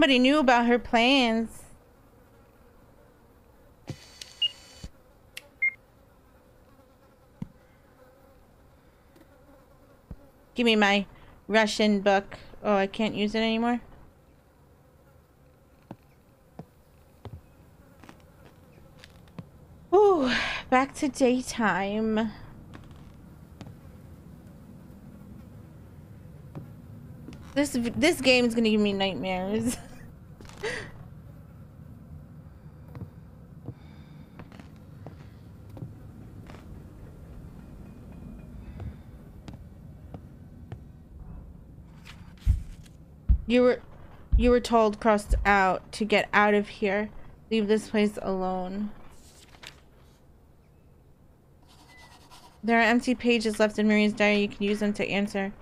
somebody knew about her plans. Give me my Russian book. Oh, I can't use it anymore. Ooh, back to daytime. This this game's gonna give me nightmares. you were you were told crossed out to get out of here. Leave this place alone. There are empty pages left in Maria's diary. You can use them to answer.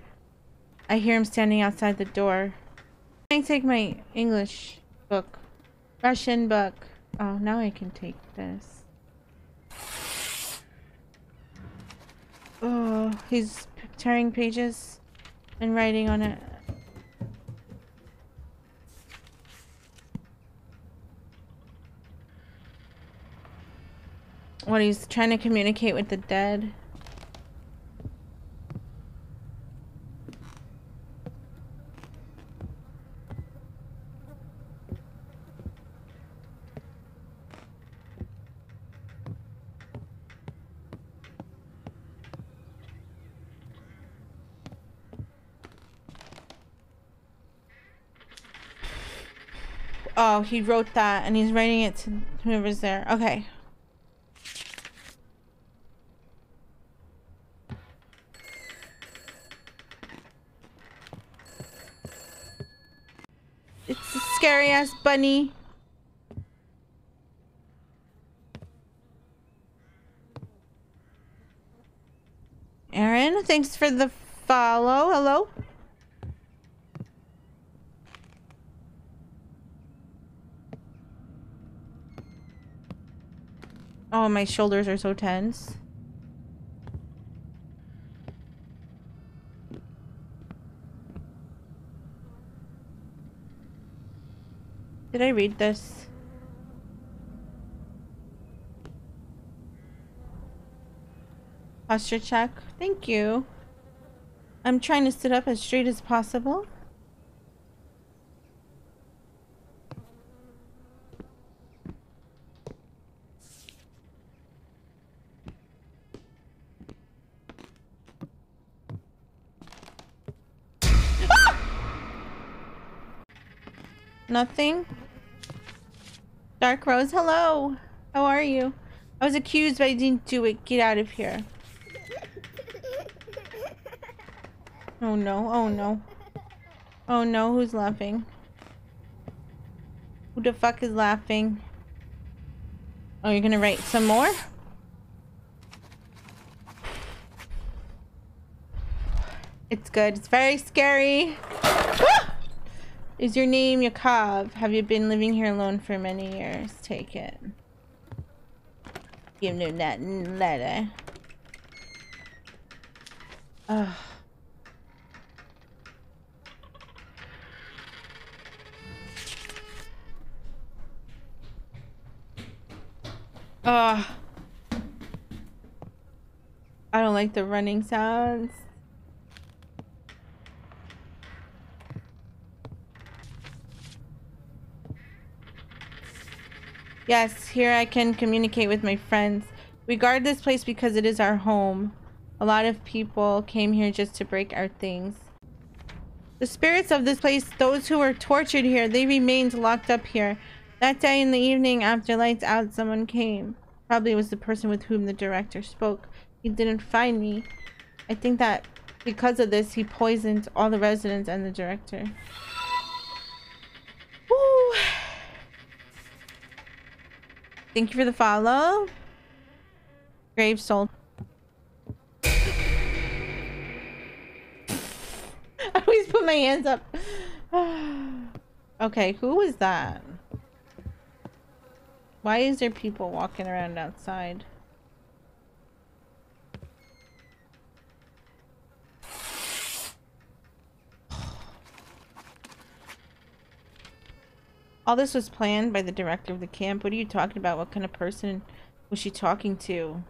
I hear him standing outside the door. I take my English book. Russian book. Oh, now I can take this. Oh, he's tearing pages and writing on it. What, he's trying to communicate with the dead? Oh, he wrote that and he's writing it to whoever's there. Okay. It's a scary ass bunny. Aaron, thanks for the follow. Hello? Oh, my shoulders are so tense. Did I read this? Posture check. Thank you. I'm trying to sit up as straight as possible. Nothing? Dark Rose, hello. How are you? I was accused, but I didn't do it. Get out of here. Oh no, oh no. Oh no, who's laughing? Who the fuck is laughing? Oh, you're gonna write some more? It's good. It's very scary. Is your name Yakov? Have you been living here alone for many years? Take it. Give no that letter. Ugh. Ugh. I don't like the running sounds. Yes, here I can communicate with my friends. We guard this place because it is our home. A lot of people came here just to break our things. The spirits of this place, those who were tortured here, they remained locked up here. That day in the evening after lights out, someone came. Probably was the person with whom the director spoke. He didn't find me. I think that because of this, he poisoned all the residents and the director. Thank you for the follow. Grave soul. I always put my hands up. okay, who was that? Why is there people walking around outside? All this was planned by the director of the camp. What are you talking about? What kind of person was she talking to?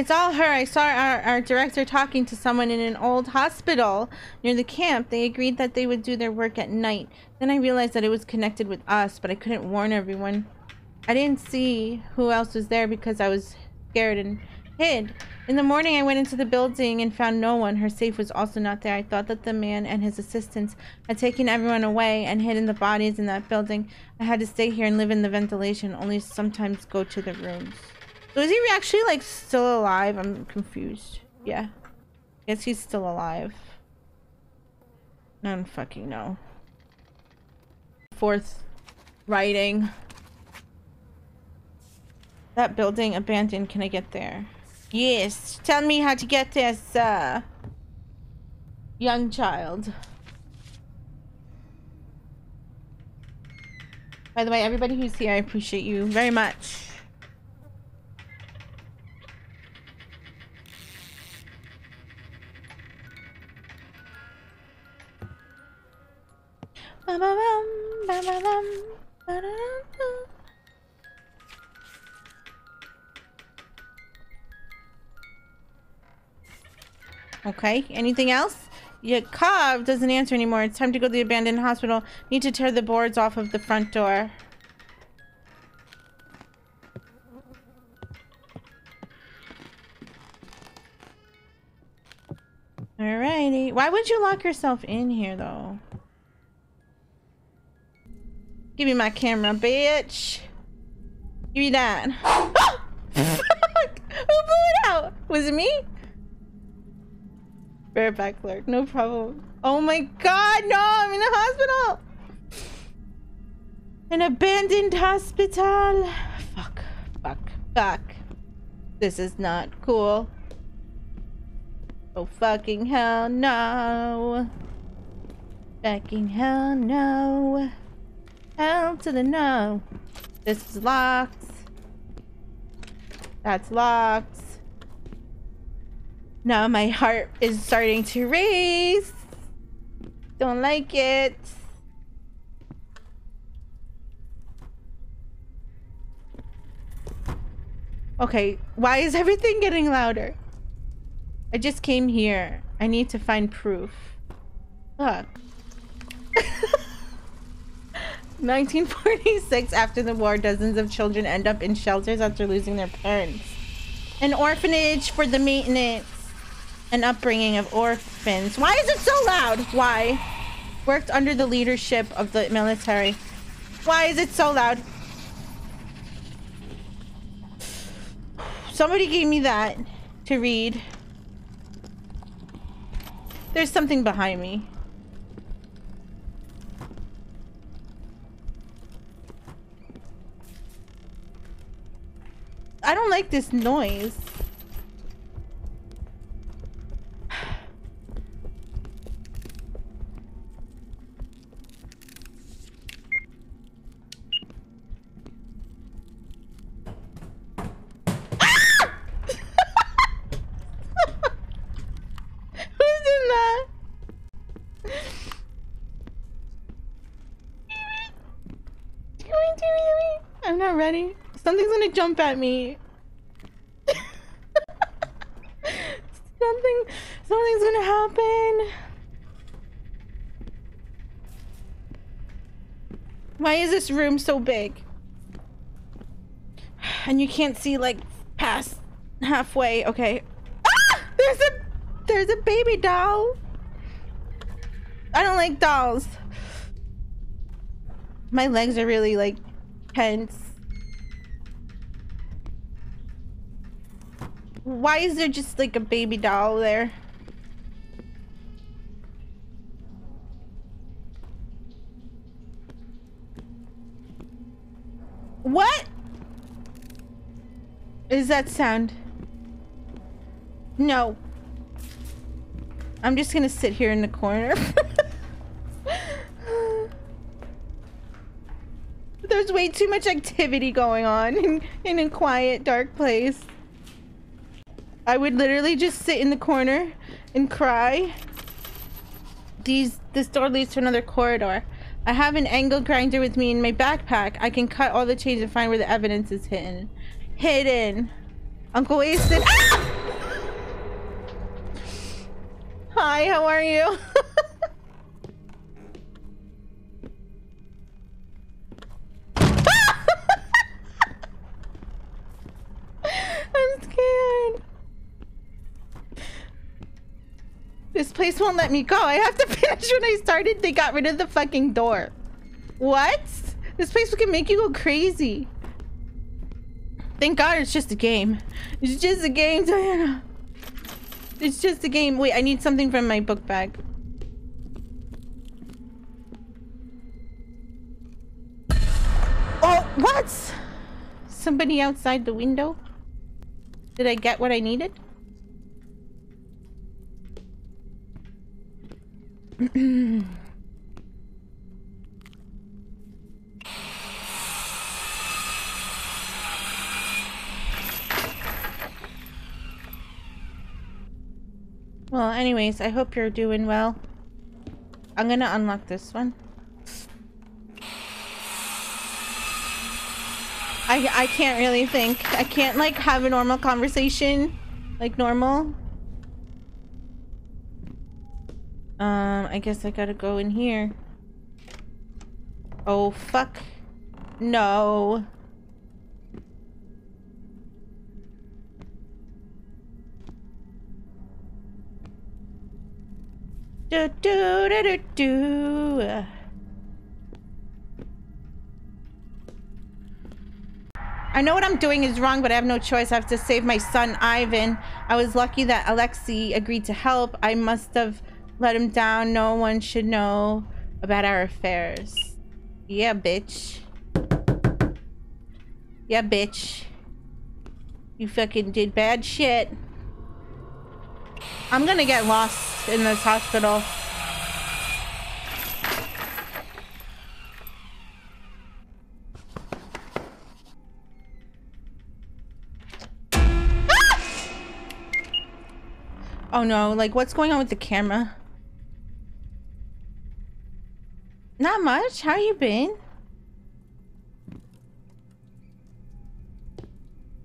It's all her. I saw our, our director talking to someone in an old hospital near the camp. They agreed that they would do their work at night. Then I realized that it was connected with us, but I couldn't warn everyone. I didn't see who else was there because I was scared and hid. In the morning, I went into the building and found no one. Her safe was also not there. I thought that the man and his assistants had taken everyone away and hidden the bodies in that building. I had to stay here and live in the ventilation, only sometimes go to the rooms. So is he actually like still alive? I'm confused. Yeah. Guess he's still alive. I don't fucking know. Fourth writing. That building abandoned. Can I get there? Yes. Tell me how to get there, sir. Young child. By the way, everybody who's here, I appreciate you very much. Okay, anything else? Cobb doesn't answer anymore. It's time to go to the abandoned hospital. Need to tear the boards off of the front door. Alrighty. Why would you lock yourself in here, though? Give me my camera, bitch. Give me that. Who blew it out? Was it me? Bareback clerk, no problem. Oh my god, no, I'm in a hospital. An abandoned hospital. Fuck, fuck, fuck. This is not cool. Oh fucking hell no. Fucking hell no. Hell to the no. This is locked. That's locked. Now my heart is starting to race. Don't like it. Okay, why is everything getting louder? I just came here. I need to find proof. Fuck. 1946, after the war, dozens of children end up in shelters after losing their parents. An orphanage for the maintenance and upbringing of orphans. Why is it so loud? Why? Worked under the leadership of the military. Why is it so loud? Somebody gave me that to read. There's something behind me. I don't like this noise. I'm not ready. Something's gonna jump at me. Something, something's gonna happen. Why is this room so big? And you can't see like past halfway. Okay. Ah! There's a, there's a baby doll. I don't like dolls. My legs are really like tense. Why is there just like a baby doll there? What? is that sound? No. I'm just gonna sit here in the corner. There's way too much activity going on in, in a quiet, dark place. I would literally just sit in the corner and cry. These this door leads to another corridor. I have an angle grinder with me in my backpack. I can cut all the chains and find where the evidence is hidden. Hidden. Uncle Wasted. Ah! Hi, how are you? This place won't let me go. I have to finish when I started. They got rid of the fucking door. What? This place can make you go crazy. Thank God it's just a game. It's just a game, Diana. It's just a game. Wait, I need something from my book bag. Oh, what? Somebody outside the window? Did I get what I needed? well, anyways, I hope you're doing well. I'm gonna unlock this one. I, I can't really think. I can't like have a normal conversation like normal. Um, I guess I gotta go in here. Oh, fuck. No. Do do do do do. I know what I'm doing is wrong, but I have no choice. I have to save my son, Ivan. I was lucky that Alexei agreed to help. I must have let him down. No one should know about our affairs. Yeah, bitch. Yeah, bitch. You fucking did bad shit. I'm gonna get lost in this hospital. Ah! Oh no, like what's going on with the camera? Not much. How you been?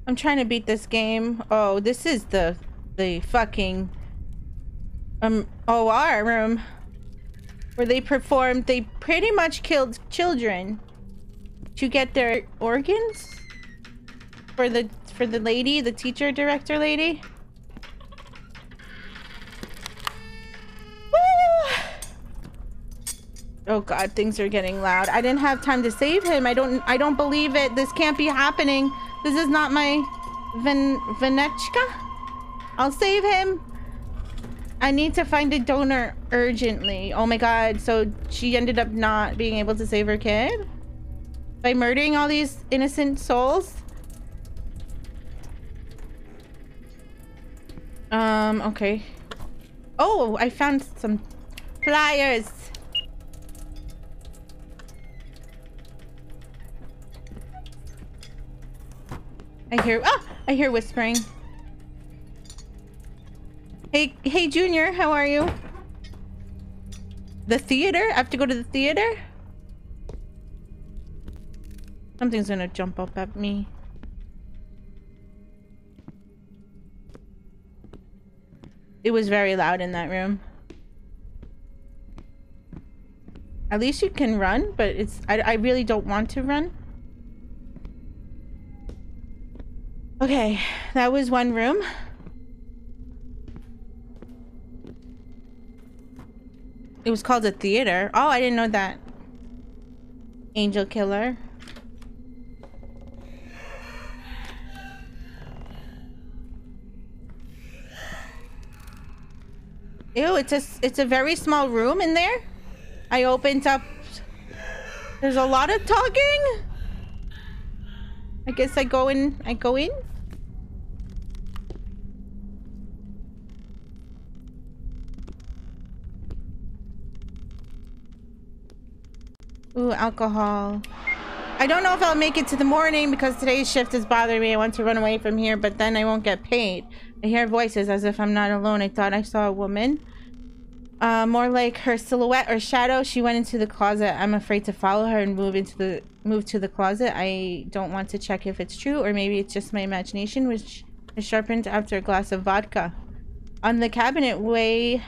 I'm trying to beat this game. Oh, this is the the fucking um OR room where they performed they pretty much killed children to get their organs for the for the lady, the teacher director lady. Oh god, things are getting loud. I didn't have time to save him. I don't I don't believe it. This can't be happening. This is not my Ven Venechka. I'll save him. I need to find a donor urgently. Oh my god, so she ended up not being able to save her kid? By murdering all these innocent souls? Um, okay. Oh, I found some pliers. I hear ah I hear whispering. Hey hey Junior, how are you? The theater? I have to go to the theater? Something's gonna jump up at me. It was very loud in that room. At least you can run, but it's I, I really don't want to run. Okay, that was one room. It was called a theater. Oh, I didn't know that. Angel killer. Ew, it's a, it's a very small room in there. I opened up. There's a lot of talking. I guess I go in. I go in. Ooh, alcohol. I don't know if I'll make it to the morning because today's shift is bothering me. I want to run away from here, but then I won't get paid. I hear voices as if I'm not alone. I thought I saw a woman. Uh, more like her silhouette or shadow. She went into the closet. I'm afraid to follow her and move into the move to the closet. I don't want to check if it's true or maybe it's just my imagination, which is sharpened after a glass of vodka. On the cabinet way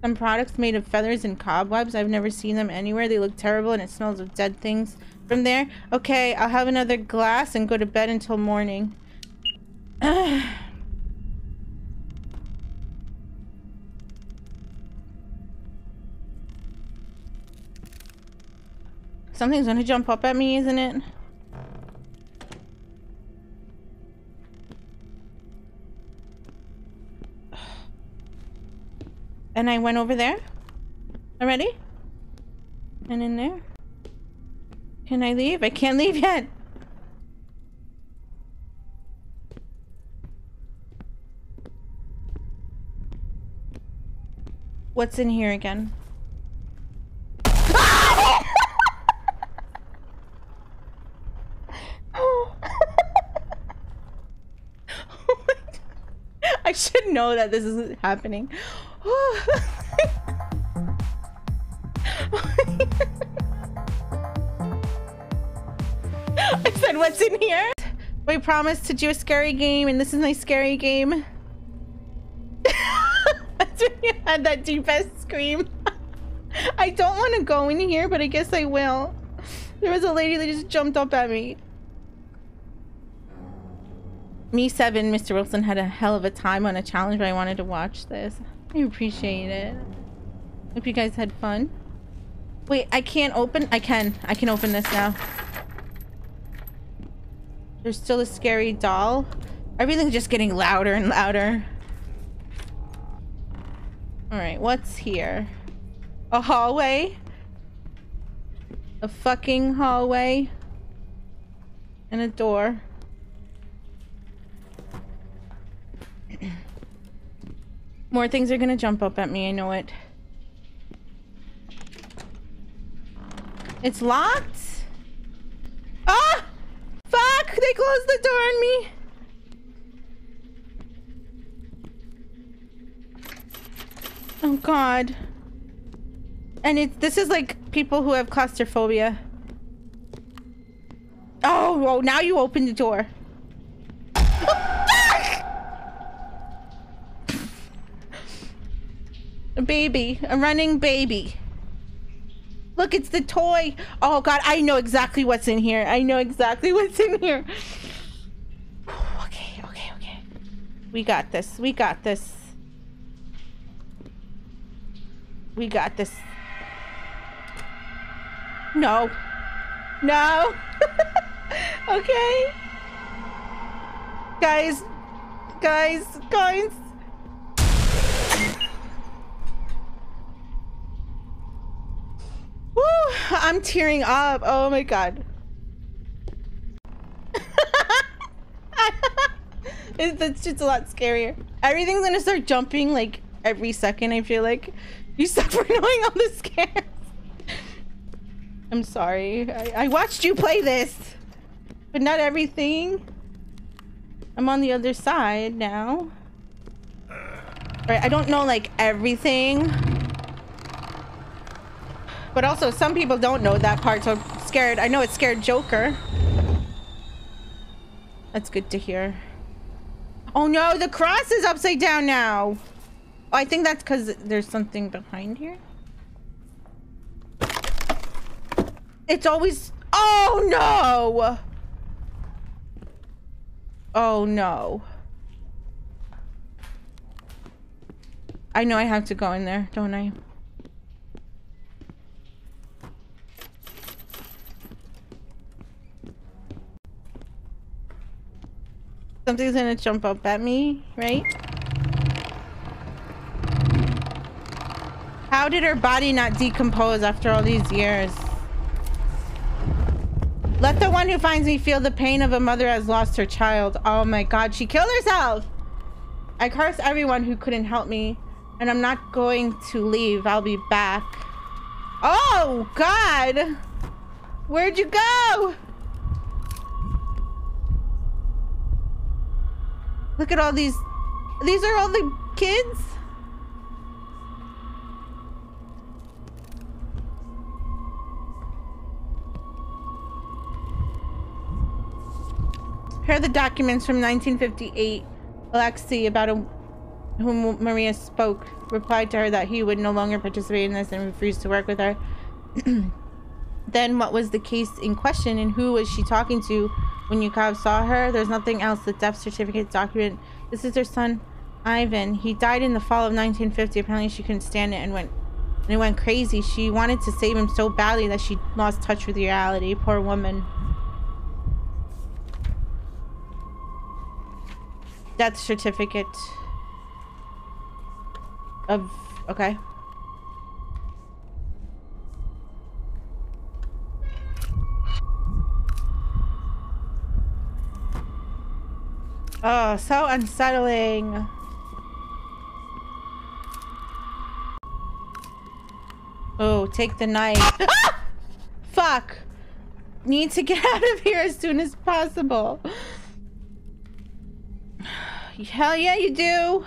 some products made of feathers and cobwebs. I've never seen them anywhere. They look terrible and it smells of dead things from there. Okay, I'll have another glass and go to bed until morning. Something's gonna jump up at me, isn't it? And I went over there already. And in there. Can I leave? I can't leave yet. What's in here again? Oh I should know that this is happening. I said, what's in here? We promised to do a scary game, and this is my scary game. That's when you had that deepest scream. I don't want to go in here, but I guess I will. There was a lady that just jumped up at me. Me seven, Mr. Wilson had a hell of a time on a challenge, but I wanted to watch this. I appreciate it. Hope you guys had fun. Wait, I can't open? I can. I can open this now. There's still a scary doll. Everything's just getting louder and louder. Alright, what's here? A hallway? A fucking hallway? And a door. More things are gonna jump up at me, I know it. It's locked? Ah! Fuck! They closed the door on me! Oh god. And it's this is like people who have claustrophobia. Oh, well, now you open the door. A baby. A running baby. Look, it's the toy. Oh, God. I know exactly what's in here. I know exactly what's in here. okay, okay, okay. We got this. We got this. We got this. No. No. okay. Guys. Guys. Guys. Woo, I'm tearing up. Oh my god. it's just a lot scarier. Everything's gonna start jumping like every second, I feel like. You stop knowing all the scares. I'm sorry. I, I watched you play this. But not everything. I'm on the other side now. Right, I don't know like everything. But also, some people don't know that part, so I'm scared. I know it scared Joker. That's good to hear. Oh no, the cross is upside down now. Oh, I think that's because there's something behind here. It's always... Oh no! Oh no. I know I have to go in there, don't I? Something's gonna jump up at me, right? How did her body not decompose after all these years? Let the one who finds me feel the pain of a mother has lost her child. Oh my god, she killed herself! I curse everyone who couldn't help me. And I'm not going to leave. I'll be back. Oh, God! Where'd you go? Look at all these. These are all the kids? Here are the documents from 1958. Alexei, about a, whom Maria spoke, replied to her that he would no longer participate in this and refused to work with her. then what was the case in question and who was she talking to when Yakov saw her? There's nothing else. The death certificate document. This is her son, Ivan. He died in the fall of 1950. Apparently she couldn't stand it and went and it went crazy. She wanted to save him so badly that she lost touch with reality. Poor woman. death certificate of okay oh so unsettling oh take the knife ah! fuck need to get out of here as soon as possible Hell yeah, you do.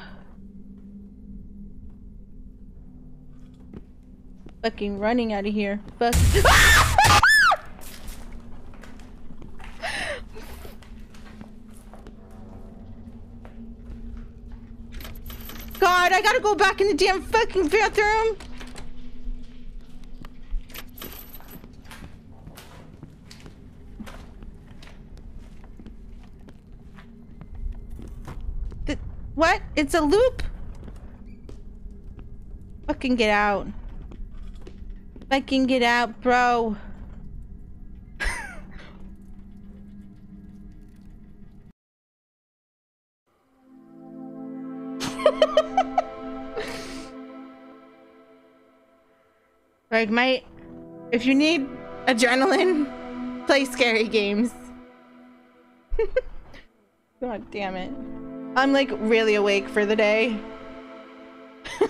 Fucking running out of here. Fuck. God, I gotta go back in the damn fucking bathroom. The, What? It's a loop? Fucking get out. Fucking get out, bro. Like my if you need adrenaline play scary games god damn it I'm like really awake for the day.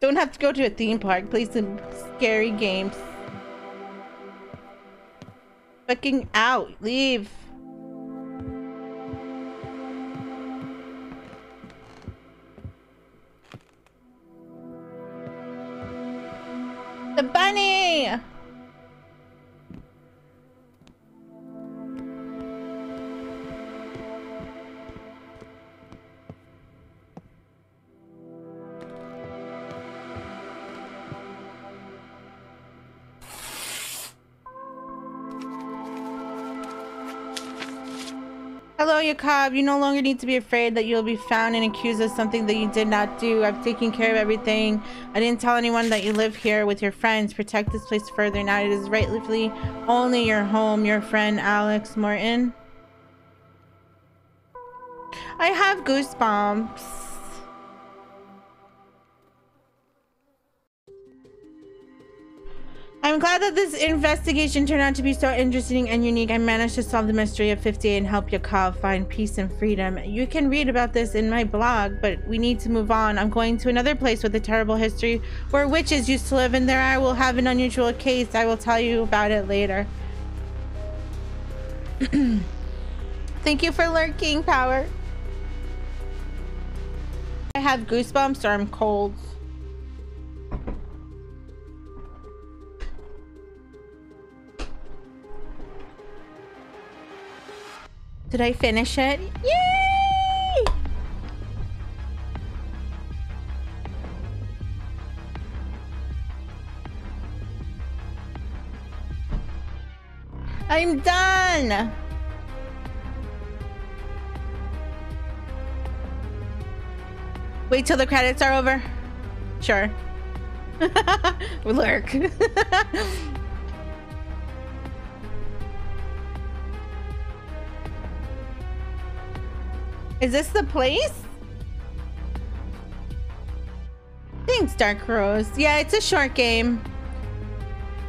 Don't have to go to a theme park. Play some scary games. Fucking out. Leave. The Yakov. You no longer need to be afraid that you'll be found and accused of something that you did not do. I've taken care of everything. I didn't tell anyone that you live here with your friends. Protect this place further. Now it is rightfully only your home. Your friend, Alex Morton. I have goosebumps. I'm glad that this investigation turned out to be so interesting and unique. I managed to solve the mystery of 58 and help Yakov find peace and freedom. You can read about this in my blog, but we need to move on. I'm going to another place with a terrible history where witches used to live, and there I will have an unusual case. I will tell you about it later. Thank you for lurking, Power. I have goosebumps or I'm cold. Did I finish it? Yay! I'm done! Wait till the credits are over? Sure. Lurk. Is this the place? Thanks, Dark Rose. Yeah, it's a short game.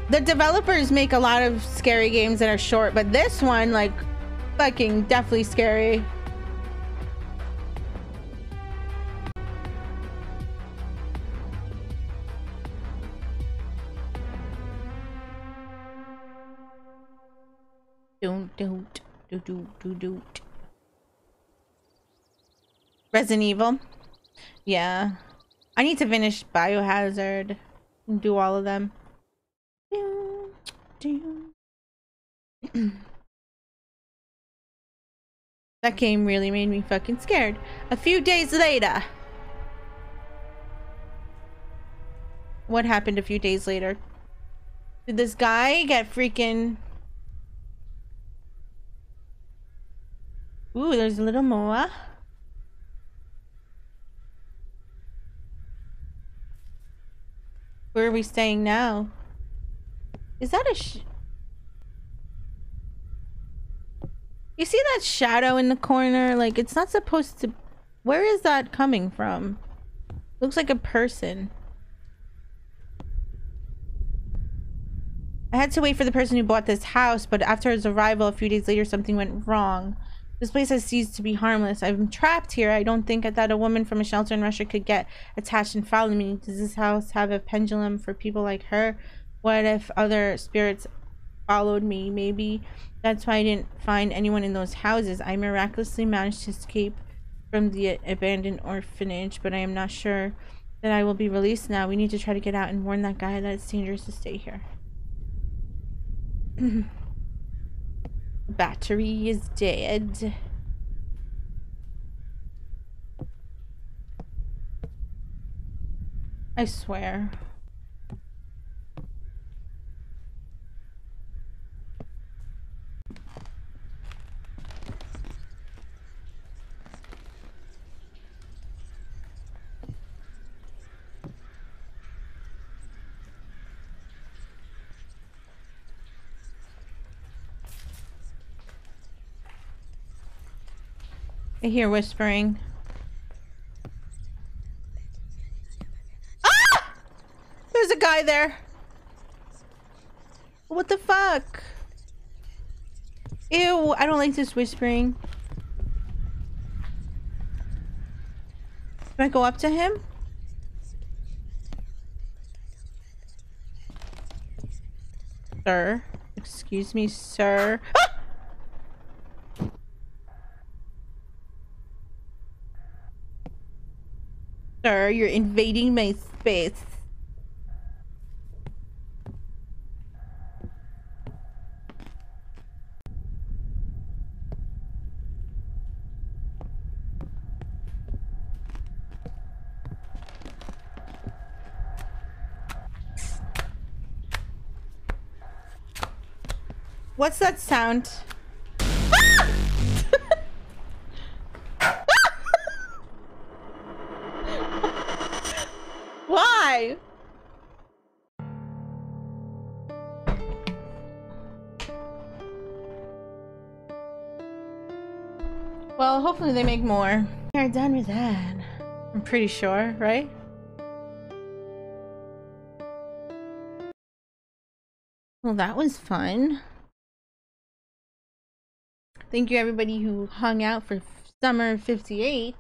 The developers make a lot of scary games that are short, but this one, like, fucking definitely scary. Don't, don't, do, do, do, do. Resident Evil. Yeah. I need to finish Biohazard and do all of them. that game really made me fucking scared. A few days later. What happened a few days later? Did this guy get freaking... Ooh, there's a little more. Where are we staying now? Is that a You see that shadow in the corner? Like, it's not supposed to... Where is that coming from? Looks like a person. I had to wait for the person who bought this house, but after his arrival a few days later, something went wrong. This place has ceased to be harmless. I'm trapped here. I don't think that a woman from a shelter in Russia could get attached and follow me. Does this house have a pendulum for people like her? What if other spirits followed me? Maybe that's why I didn't find anyone in those houses. I miraculously managed to escape from the abandoned orphanage, but I am not sure that I will be released now. We need to try to get out and warn that guy that it's dangerous to stay here. Battery is dead. I swear. I hear whispering. Ah! There's a guy there. What the fuck? Ew, I don't like this whispering. Can I go up to him? Sir. Excuse me, sir. Ah! Sir, you're invading my space. What's that sound? Hopefully they make more. We're done with that. I'm pretty sure, right? Well, that was fun. Thank you everybody who hung out for summer 58.